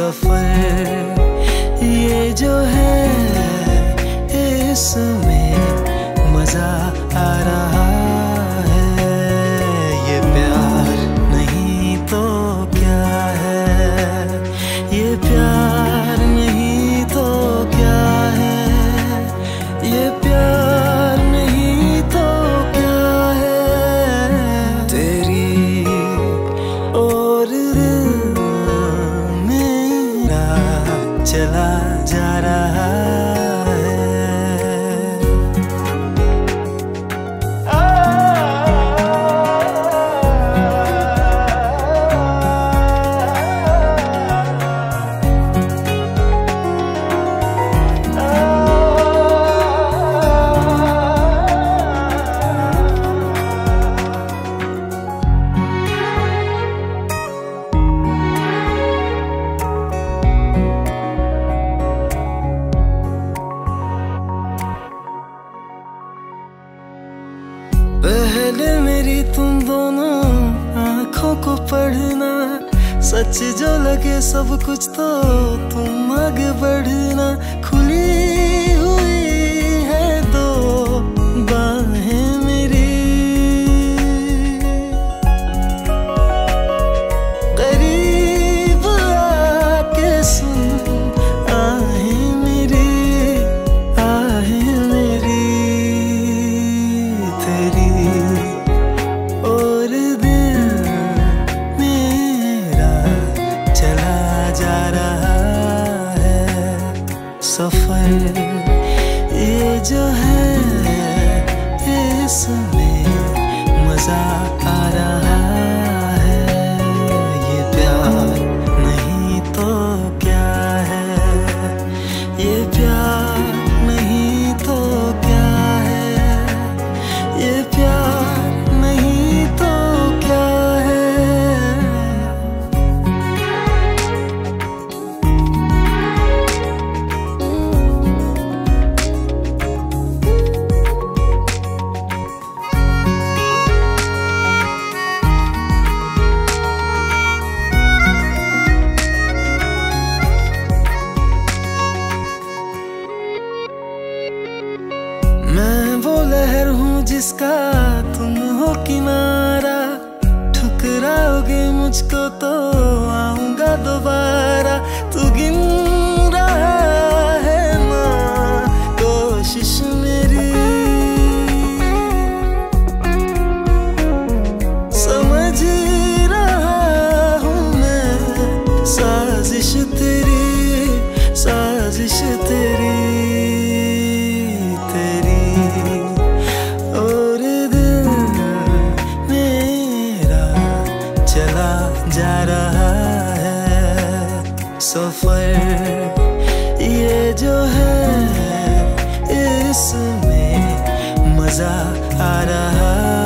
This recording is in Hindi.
सफ़र ये जो है चला जा रहा पहले मेरी तुम दोनों आँखों को पढ़ना। सच जो लगे सब कुछ तो तुम आगे बढ़ना। इसमें मज़ा आ रहा मैं वो लहर हूँ जिसका तुम हो किनारा। ठुकराओगे मुझको तो आऊँगा दोबारा। तू गिन कोशिश मेरी। समझ रहा हूँ मैं, साजिश तेरी साजिश तेरी। जा रहा है सफ़र। ये जो है इसमें मज़ा आ रहा